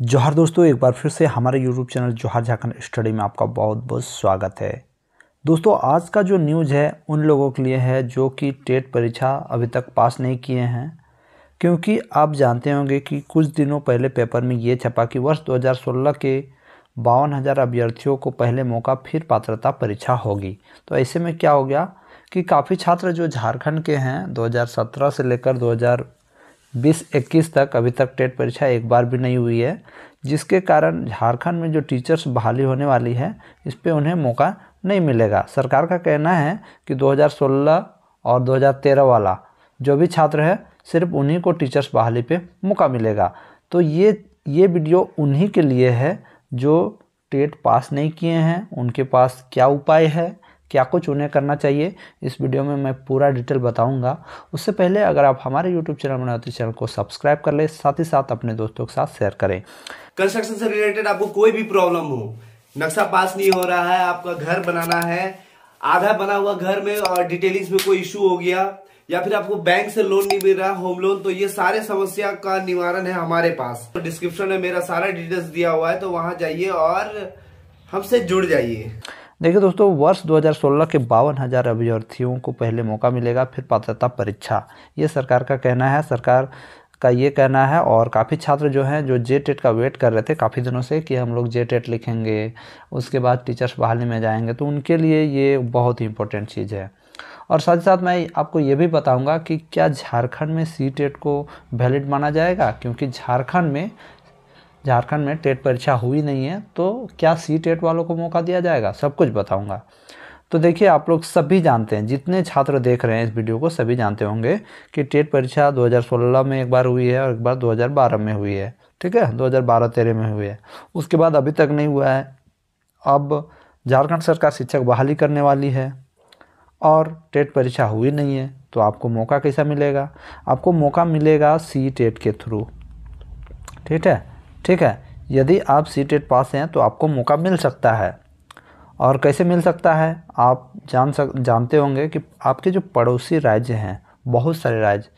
जोहार दोस्तों, एक बार फिर से हमारे यूट्यूब चैनल जोहार झारखंड स्टडी में आपका बहुत बहुत स्वागत है। दोस्तों, आज का जो न्यूज़ है, उन लोगों के लिए है जो कि टेट परीक्षा अभी तक पास नहीं किए हैं, क्योंकि आप जानते होंगे कि कुछ दिनों पहले पेपर में ये छपा कि वर्ष 2016 के बावन हज़ार अभ्यर्थियों को पहले मौका फिर पात्रता परीक्षा होगी। तो ऐसे में क्या हो गया कि काफ़ी छात्र जो झारखंड के हैं 2017 से लेकर 2020 21 तक अभी तक टेट परीक्षा एक बार भी नहीं हुई है, जिसके कारण झारखंड में जो टीचर्स बहाली होने वाली है, इस पर उन्हें मौका नहीं मिलेगा। सरकार का कहना है कि 2016 और 2013 वाला जो भी छात्र है, सिर्फ़ उन्हीं को टीचर्स बहाली पे मौका मिलेगा। तो ये ये वीडियो उन्हीं के लिए है जो टेट पास नहीं किए हैं, उनके पास क्या उपाय है क्या कुछ उन्हें करना चाहिए, इस वीडियो में मैं पूरा डिटेल बताऊँगा। उससे पहले अगर आप हमारे यूट्यूब चैनल बनाते तो चैनल को सब्सक्राइब कर ले, साथ ही साथ अपने दोस्तों के साथ शेयर करें। कंस्ट्रक्शन से रिलेटेड आपको कोई भी प्रॉब्लम हो, नक्शा पास नहीं हो रहा है, आपका घर बनाना है, आधा बना हुआ घर में और डिटेलिंग्स में कोई इश्यू हो गया, या फिर आपको बैंक से लोन नहीं मिल रहा होम लोन तो ये सारे समस्या का निवारण है हमारे पास। तो डिस्क्रिप्शन में मेरा सारा डिटेल्स दिया हुआ है तो वहाँ जाइए और हमसे जुड़ जाइए। देखिए दोस्तों, वर्ष 2016 के बावन हज़ार अभ्यर्थियों को पहले मौका मिलेगा फिर पात्रता परीक्षा। ये सरकार का कहना है, सरकार का ये कहना है और काफ़ी छात्र जो हैं, जो जे टेट का वेट कर रहे थे काफ़ी दिनों से कि हम लोग जे टेट लिखेंगे, उसके बाद टीचर्स बहाली में जाएँगे तो उनके लिए ये बहुत ही इंपॉर्टेंट चीज़ है। और साथ ही साथ मैं आपको ये भी बताऊँगा कि क्या झारखंड में सी टेट को वैलिड माना जाएगा? क्योंकि झारखंड में झारखंड में टेट परीक्षा हुई नहीं है तो क्या सी टेट वालों को मौका दिया जाएगा? सब कुछ बताऊँगा। तो देखिए, आप लोग सभी जानते हैं, जितने छात्र देख रहे हैं इस वीडियो को, सभी जानते होंगे कि टेट परीक्षा 2016 में एक बार हुई है और एक बार 2012 में हुई है। ठीक है? 2012-13 में हुई है। उसके बाद अभी तक नहीं हुआ है। अब झारखंड सरकार शिक्षक बहाली करने वाली है और टेट परीक्षा हुई नहीं है तो आपको मौका कैसा मिलेगा? आपको मौका मिलेगा सी टेट के थ्रू। ठीक है? ठीक है? यदि आप सी टेट पास हैं तो आपको मौका मिल सकता है। और कैसे मिल सकता है? आप जान सक, जानते होंगे कि आपके जो पड़ोसी राज्य हैं, बहुत सारे राज्य,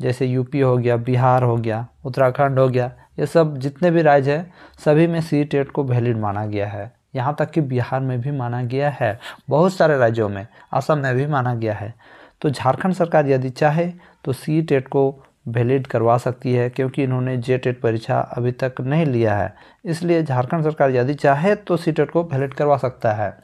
जैसे यूपी हो गया, बिहार हो गया, उत्तराखंड हो गया, ये सब जितने भी राज्य हैं, सभी में सी टेट को वैलिड माना गया है। यहाँ तक कि बिहार में भी माना गया है, बहुत सारे राज्यों में, असम में भी माना गया है। तो झारखंड सरकार यदि चाहे तो सी टेट को वैलिड करवा सकती है क्योंकि इन्होंने जे टेट परीक्षा अभी तक नहीं लिया है। इसलिए झारखंड सरकार यदि चाहे तो सी टेट को वैलिड करवा सकता है।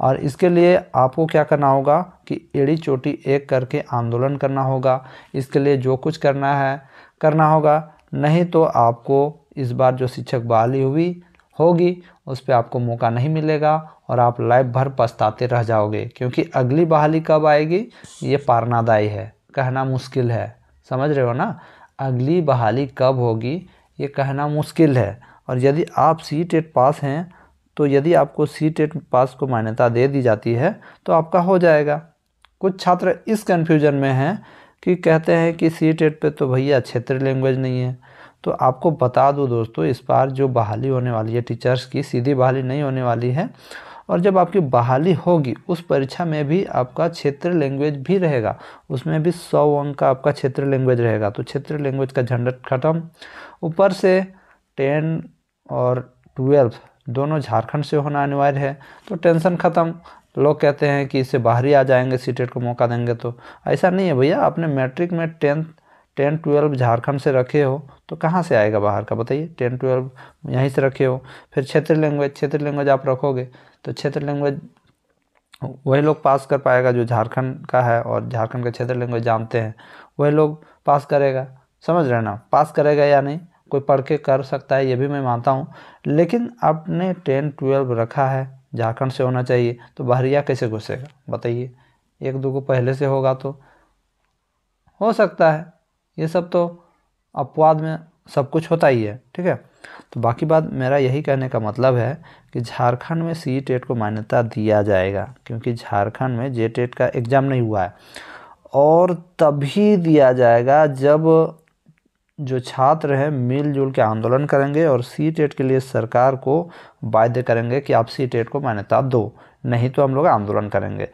और इसके लिए आपको क्या करना होगा कि एड़ी चोटी एक करके आंदोलन करना होगा। इसके लिए जो कुछ करना है, करना होगा। नहीं तो आपको इस बार जो शिक्षक बहाली हुई होगी, उस पर आपको मौका नहीं मिलेगा और आप लाइफ भर पछताते रह जाओगे। क्योंकि अगली बहाली कब आएगी, ये पारनादायी है। कहना मुश्किल है। समझ रहे हो ना? अगली बहाली कब होगी? ये कहना मुश्किल है। और यदि आप सी टेट पास हैं तो यदि आपको सी टेट पास को मान्यता दे दी जाती है तो आपका हो जाएगा। कुछ छात्र इस कन्फ्यूज़न में हैं कि कहते हैं कि सी टेट पर तो भैया क्षेत्रीय लैंग्वेज नहीं है। तो आपको बता दूँ दोस्तों, इस बार जो बहाली होने वाली है टीचर्स की, सीधी बहाली नहीं होने वाली है। और जब आपकी बहाली होगी, उस परीक्षा में भी आपका क्षेत्रीय लैंग्वेज भी रहेगा। उसमें भी सौ अंक का आपका क्षेत्रीय लैंग्वेज रहेगा। तो क्षेत्रीय लैंग्वेज का झंझट खत्म। ऊपर से टेन और ट्वेल्व दोनों झारखंड से होना अनिवार्य है। तो टेंशन ख़त्म। लोग कहते हैं कि इससे बाहर ही आ जाएँगे सीटेट को मौका देंगे तो। ऐसा नहीं है भैया, आपने मैट्रिक में टेंथ टेन, ट्वेल्व झारखंड से रखे हो तो कहाँ से आएगा बाहर का? बताइए, टेन, ट्वेल्व यहीं से रखे हो। फिर क्षेत्रीय लैंग्वेज क्षेत्रीय लैंग्वेज आप रखोगे। तो क्षेत्र लैंग्वेज वही लोग पास कर पाएगा जो झारखंड का है और झारखंड का क्षेत्र लैंग्वेज जानते हैं। वही लोग पास करेगा, समझ रहे ना? पास करेगा या नहीं? कोई पढ़ के कर सकता है, ये भी मैं मानता हूँ। लेकिन आपने टेन ट्वेल्व रखा है, झारखंड से होना चाहिए तो बहरिया कैसे घुसेगा? बताइए। एक, दो को पहले से होगा तो हो सकता है। ये सब तो अपवाद में सब कुछ होता ही है, ठीक है? तो बाकी बात मेरा यही कहने का मतलब है कि झारखंड में सी टेट को मान्यता दिया जाएगा, क्योंकि झारखंड में जे टेट का एग्ज़ाम नहीं हुआ है। और तभी दिया जाएगा जब जो छात्र हैं मिलजुल के आंदोलन करेंगे और सी टेट के लिए सरकार को वायदे करेंगे कि आप सी टेट को मान्यता दो, नहीं तो हम लोग आंदोलन करेंगे।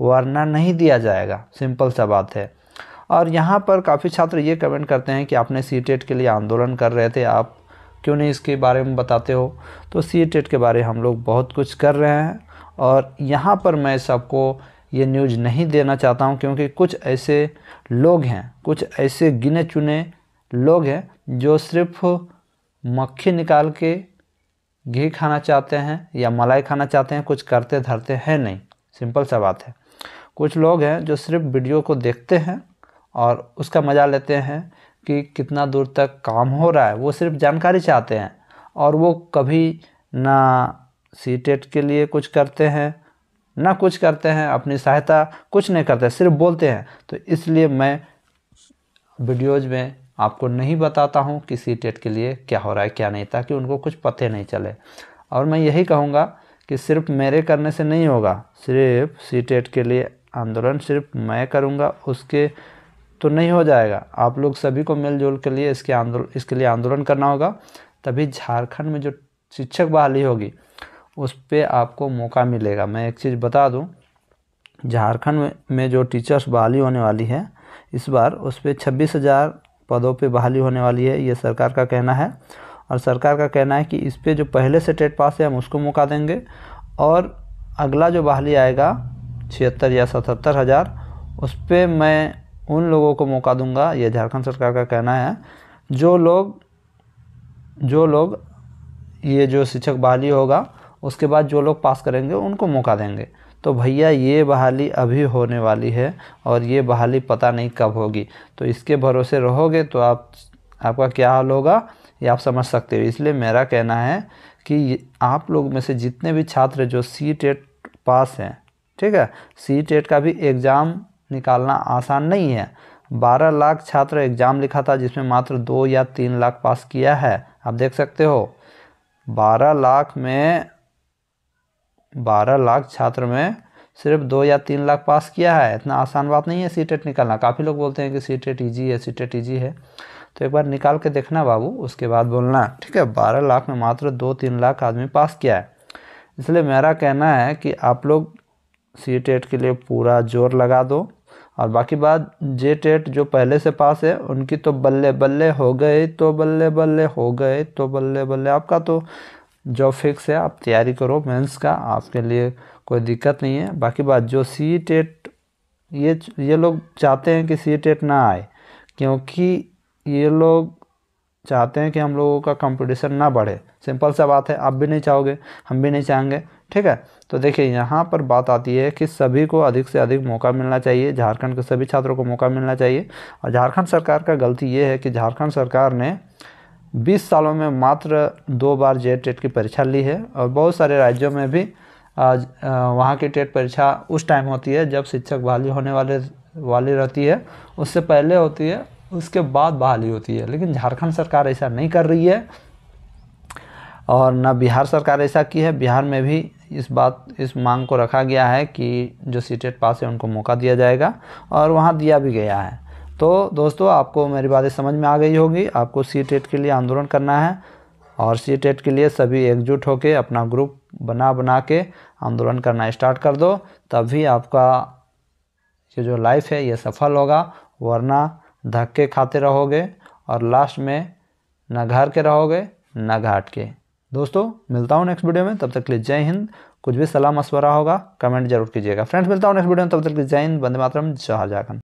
वरना नहीं दिया जाएगा। सिंपल सा बात है। और यहाँ पर काफ़ी छात्र ये कमेंट करते हैं कि आपने सी टेट के लिए आंदोलन कर रहे थे, आप क्यों नहीं इसके बारे में बताते हो? तो सी टेट के बारे हम लोग बहुत कुछ कर रहे हैं और यहाँ पर मैं सबको ये न्यूज़ नहीं देना चाहता हूँ क्योंकि कुछ ऐसे लोग हैं, कुछ ऐसे गिने चुने लोग हैं जो सिर्फ़ मक्खी निकाल के घी खाना चाहते हैं या मलाई खाना चाहते हैं, कुछ करते धरते हैं नहीं। सिंपल सा बात है। कुछ लोग हैं जो सिर्फ़ वीडियो को देखते हैं और उसका मज़ा लेते हैं कि कितना दूर तक काम हो रहा है। वो सिर्फ़ जानकारी चाहते हैं और वो कभी ना सी टेट के लिए कुछ करते हैं, ना कुछ करते हैं, अपनी सहायता कुछ नहीं करते सिर्फ़ बोलते हैं। तो इसलिए मैं वीडियोज़ में आपको नहीं बताता हूँ कि सी टेट के लिए क्या हो रहा है, क्या नहीं, ताकि उनको कुछ पते नहीं चले। और मैं यही कहूँगा कि सिर्फ़ मेरे करने से नहीं होगा, सिर्फ़ सी टेट के लिए आंदोलन सिर्फ़ मैं करूँगा, उसके तो नहीं हो जाएगा। आप लोग सभी को मिलजुल के लिए इसके आंदोलन इसके लिए आंदोलन करना होगा। तभी झारखंड में जो शिक्षक बहाली होगी उस पर आपको मौका मिलेगा। मैं एक चीज़ बता दूँ झारखंड में, में जो टीचर्स बहाली होने वाली है इस बार उस पर छब्बीस हज़ार पदों पे बहाली होने वाली है ये सरकार का कहना है। और सरकार का कहना है कि इस पर जो पहले से टेट पास है हम उसको मौका देंगे। और अगला जो बहाली आएगा छिहत्तर या सतहत्तर हज़ार उस पर मैं उन लोगों को मौका दूँगा, ये झारखंड सरकार का कहना है, जो लोग जो लोग ये जो शिक्षक बहाली होगा, उसके बाद जो लोग पास करेंगे, उनको मौका देंगे। तो भैया, ये बहाली अभी होने वाली है और ये बहाली पता नहीं कब होगी। तो इसके भरोसे रहोगे तो आप, आपका क्या हाल होगा, ये आप समझ सकते हो। इसलिए मेरा कहना है कि आप लोग में से जितने भी छात्र जो सी टेट पास हैं, ठीक है सी टेट का भी एग्ज़ाम निकालना आसान नहीं है। बारह लाख छात्र एग्ज़ाम लिखा था, जिसमें मात्र दो या तीन लाख पास किया है। आप देख सकते हो, बारह लाख में, बारह लाख छात्र में सिर्फ़ दो या तीन लाख पास किया है। इतना आसान बात नहीं है सी टेट निकालना। काफ़ी लोग बोलते हैं कि सी टेट ईजी है सी टेट ईजी है। तो एक बार निकाल के देखना बाबू, उसके बाद बोलना। ठीक है, बारह लाख में मात्र दो तीन लाख आदमी पास किया है। इसलिए मेरा कहना है कि आप लोग सी टेट के लिए पूरा ज़ोर लगा दो। और बाकी बात जे टेट जो पहले से पास है, उनकी तो बल्ले बल्ले हो गए तो बल्ले बल्ले हो गए तो बल्ले बल्ले। आपका तो जो फिक्स है, आप तैयारी करो, मेंस का, आपके लिए कोई दिक्कत नहीं है। बाकी बात, जो सी टेट ये ये लोग चाहते हैं कि सी टेट ना आए, क्योंकि ये लोग चाहते हैं कि हम लोगों का कंपटीशन ना बढ़े। सिंपल सा बात है, आप भी नहीं चाहोगे, हम भी नहीं चाहेंगे। ठीक है? तो देखिए, यहाँ पर बात आती है कि सभी को अधिक से अधिक मौका मिलना चाहिए, झारखंड के सभी छात्रों को मौका मिलना चाहिए। और झारखंड सरकार का गलती ये है कि झारखंड सरकार ने 20 सालों में मात्र दो बार जे टेट की परीक्षा ली है और बहुत सारे राज्यों में भी आज वहाँ की टेट परीक्षा उस टाइम होती है जब शिक्षक बहाली होने वाले, वाली रहती है। उससे पहले होती है, उसके बाद बहाली होती है। लेकिन झारखंड सरकार ऐसा नहीं कर रही है और न बिहार सरकार ऐसा की है, बिहार में भी इस बात, इस मांग को रखा गया है कि जो सी टेट पास है उनको मौका दिया जाएगा और वहाँ दिया भी गया है। तो दोस्तों, आपको मेरी बातें समझ में आ गई होगी। आपको सी टेट के लिए आंदोलन करना है और सी टेट के लिए सभी एकजुट होकर अपना ग्रुप बना बना के आंदोलन करना स्टार्ट कर दो। तभी आपका ये जो लाइफ है, ये सफल होगा, वरना धक्के खाते रहोगे और लास्ट में न घर के रहोगे, न घाट के। दोस्तों, मिलता हूँ नेक्स्ट वीडियो में, तब तक के लिए जय हिंद। कुछ भी सलाह मशवरा होगा कमेंट ज़रूर कीजिएगा। फ्रेंड्स मिलता हूँ नेक्स्ट वीडियो में, तब तक के लिए जय हिंद। बंदे मातरम जहाँ झारखंड